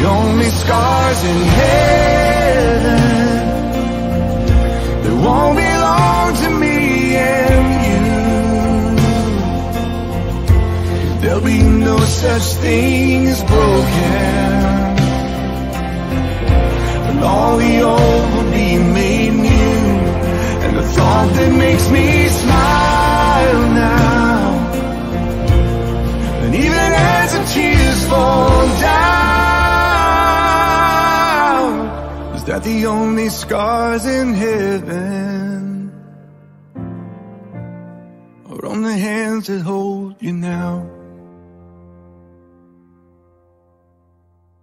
the only scars in heaven that won't belong to me and you. There'll be no such thing as broken. And all the old will be made new. And the thought that makes me that the only scars in heaven? Or on the hands that hold you now?